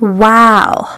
wow.